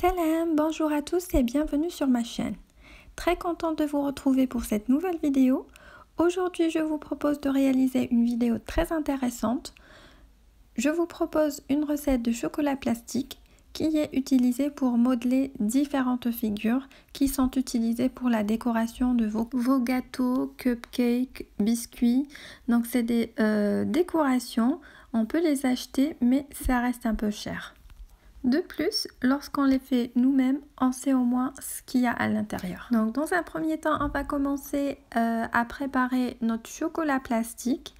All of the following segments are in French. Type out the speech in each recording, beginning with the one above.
Salam, bonjour à tous et bienvenue sur ma chaîne. Très contente de vous retrouver pour cette nouvelle vidéo. Aujourd'hui, je vous propose de réaliser une vidéo très intéressante. Je vous propose une recette de chocolat plastique qui est utilisée pour modeler différentes figures qui sont utilisées pour la décoration de vos, gâteaux, cupcakes, biscuits. Donc c'est des euh, décorations, on peut les acheter mais ça reste un peu cher. De plus, lorsqu'on les fait nous-mêmes, on sait au moins ce qu'il y a à l'intérieur. Donc dans un premier temps, on va commencer euh, à préparer notre chocolat plastique.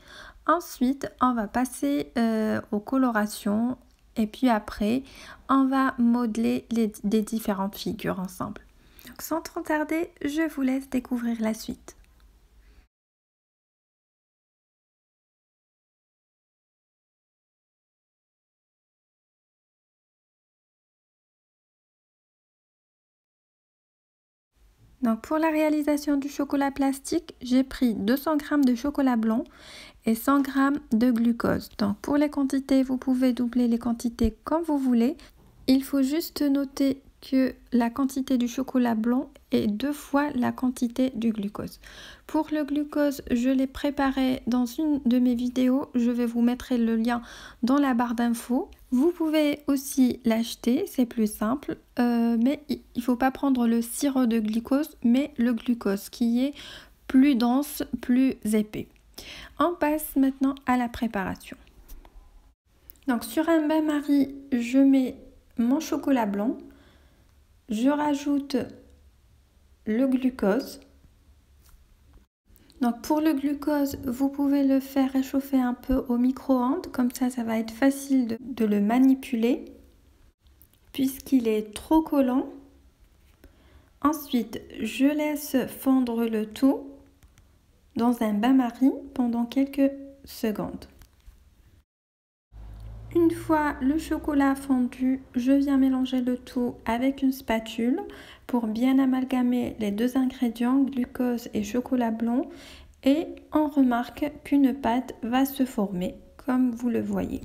Ensuite, on va passer euh, aux colorations et puis après, on va modeler les, les différentes figures ensemble. Donc sans trop tarder, je vous laisse découvrir la suite. Donc pour la réalisation du chocolat plastique, j'ai pris 200 g de chocolat blanc et 100 g de glucose. Donc pour les quantités, vous pouvez doubler les quantités comme vous voulez. Il faut juste noter que la quantité du chocolat blanc est deux fois la quantité du glucose. Pour le glucose, je l'ai préparé dans une de mes vidéos. Je vais vous mettre le lien dans la barre d'infos. Vous pouvez aussi l'acheter, c'est plus simple, euh, mais il ne faut pas prendre le sirop de glucose, mais le glucose qui est plus dense, plus épais. On passe maintenant à la préparation. Donc sur un bain-marie, je mets mon chocolat blanc, je rajoute le glucose. Donc pour le glucose, vous pouvez le faire réchauffer un peu au micro-ondes, comme ça ça va être facile de, de le manipuler puisqu'il est trop collant. Ensuite, je laisse fondre le tout dans un bain-marie pendant quelques secondes. Une fois le chocolat fondu, je viens mélanger le tout avec une spatule pour bien amalgamer les deux ingrédients, glucose et chocolat blanc. Et on remarque qu'une pâte va se former comme vous le voyez.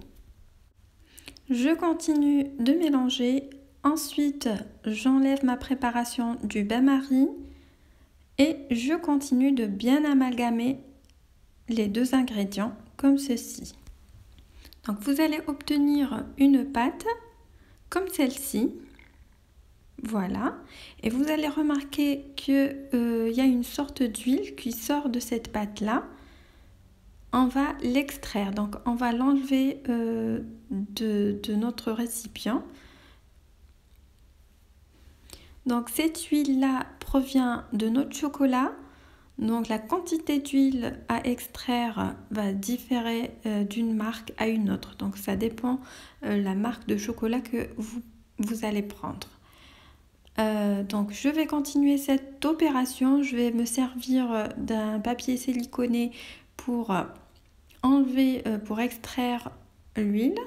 Je continue de mélanger. Ensuite, j'enlève ma préparation du bain-marie et je continue de bien amalgamer les deux ingrédients comme ceci. Donc vous allez obtenir une pâte comme celle-ci. Voilà. Et vous allez remarquer qu'il euh, y a une sorte d'huile qui sort de cette pâte-là. On va l'extraire. Donc on va l'enlever euh, de, de notre récipient. Donc cette huile-là provient de notre chocolat. Donc la quantité d'huile à extraire va différer euh, d'une marque à une autre. Donc ça dépend euh, la marque de chocolat que vous, allez prendre. Euh, donc je vais continuer cette opération. Je vais me servir d'un papier siliconé pour enlever, pour extraire l'huile.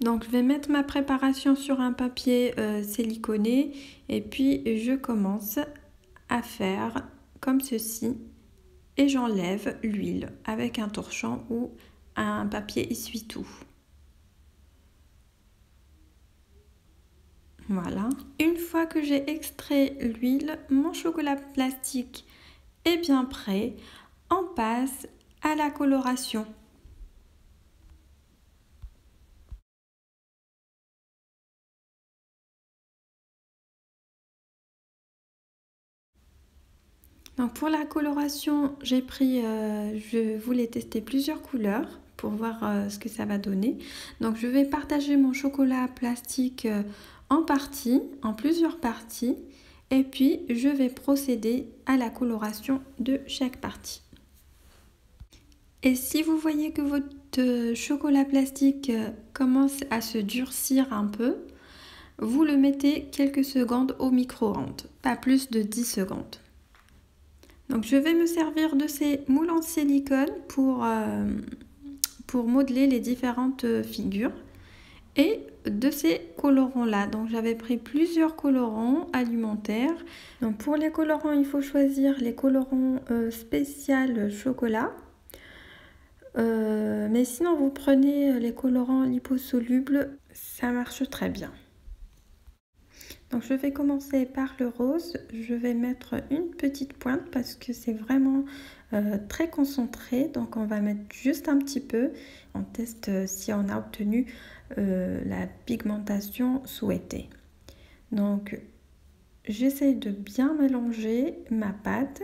Donc je vais mettre ma préparation sur un papier euh, siliconé et puis je commence à faire comme ceci et j'enlève l'huile avec un torchon ou un papier essuie-tout. Voilà. Une fois que j'ai extrait l'huile, mon chocolat plastique est bien prêt. On passe à la coloration. Donc pour la coloration, j'ai pris, euh, je voulais tester plusieurs couleurs pour voir euh, ce que ça va donner. Donc je vais partager mon chocolat plastique euh, en parties, en plusieurs parties. Et puis je vais procéder à la coloration de chaque partie. Et si vous voyez que votre chocolat plastique commence à se durcir un peu, vous le mettez quelques secondes au micro-ondes, pas plus de 10 secondes. Donc je vais me servir de ces moules en silicone pour, euh, modeler les différentes euh, figures et de ces colorants là. Donc j'avais pris plusieurs colorants alimentaires. Donc pour les colorants, il faut choisir les colorants euh, spécial chocolat. mais sinon vous prenez les colorants liposolubles, ça marche très bien. Donc je vais commencer par le rose. Je vais mettre une petite pointe parce que c'est vraiment euh, très concentré. Donc on va mettre juste un petit peu. On teste euh, si on a obtenu euh, la pigmentation souhaitée. Donc j'essaye de bien mélanger ma pâte.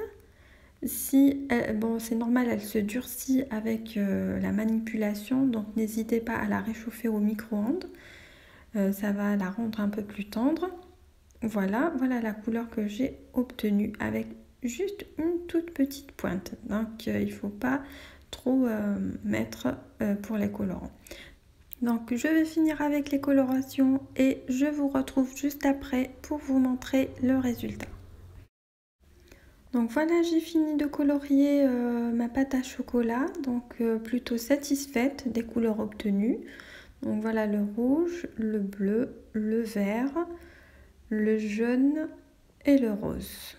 Si bon, c'est normal, elle se durcit avec la manipulation, donc n'hésitez pas à la réchauffer au micro-ondes. ça va la rendre un peu plus tendre. Voilà, voilà la couleur que j'ai obtenue avec juste une toute petite pointe. Donc euh, il ne faut pas trop euh, mettre euh, pour les colorants. Donc je vais finir avec les colorations et je vous retrouve juste après pour vous montrer le résultat. Donc voilà, j'ai fini de colorier ma pâte à chocolat, donc plutôt satisfaite des couleurs obtenues. Donc voilà le rouge, le bleu, le vert, le jaune et le rose.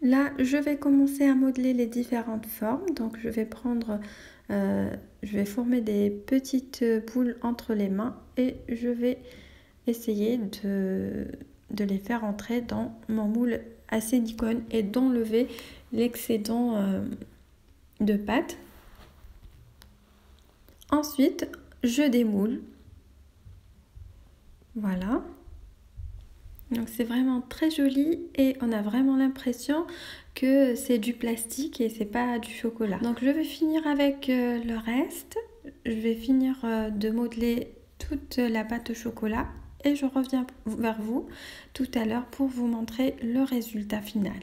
Là, je vais commencer à modeler les différentes formes. Donc, je vais prendre, euh, je vais former des petites boules entre les mains et je vais essayer de, les faire entrer dans mon moule à silicone et d'enlever l'excédent euh, de pâte. Ensuite, je démoule voilà. Donc c'est vraiment très joli et on a vraiment l'impression que c'est du plastique et c'est pas du chocolat. Donc je vais finir avec euh, le reste. Je vais finir euh, de modeler toute la pâte au chocolat et je reviens vers vous tout à l'heure pour vous montrer le résultat final.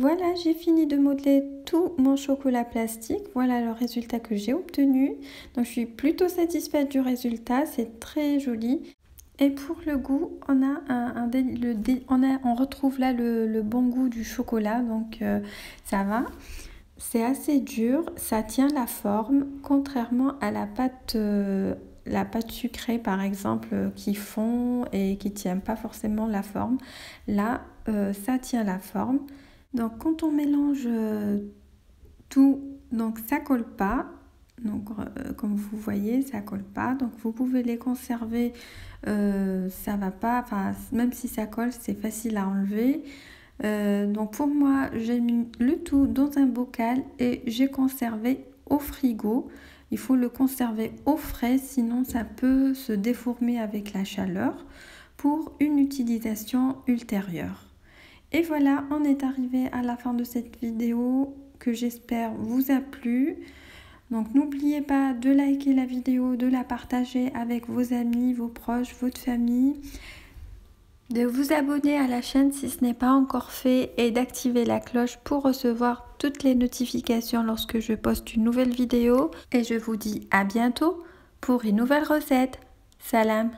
Voilà, j'ai fini de modeler tout mon chocolat plastique. Voilà le résultat que j'ai obtenu. Donc je suis plutôt satisfaite du résultat, c'est très joli. Et pour le goût, on a un, on, retrouve là le, bon goût du chocolat, donc euh, ça va. C'est assez dur, ça tient la forme, contrairement à la pâte, euh, sucrée par exemple, qui fond et qui tient pas forcément la forme. Là, euh, ça tient la forme. Donc quand on mélange euh, tout, donc ça colle pas. Donc euh, comme vous voyez, ça colle pas. Donc vous pouvez les conserver, euh, ça va pas. Enfin même si ça colle, c'est facile à enlever. donc pour moi, j'ai mis le tout dans un bocal et j'ai conservé au frigo. Il faut le conserver au frais, sinon ça peut se déformer avec la chaleur pour une utilisation ultérieure. Et voilà, on est arrivé à la fin de cette vidéo que j'espère vous a plu. Donc n'oubliez pas de liker la vidéo, de la partager avec vos amis, vos proches, votre famille. De vous abonner à la chaîne si ce n'est pas encore fait et d'activer la cloche pour recevoir toutes les notifications lorsque je poste une nouvelle vidéo. Et je vous dis à bientôt pour une nouvelle recette. Salam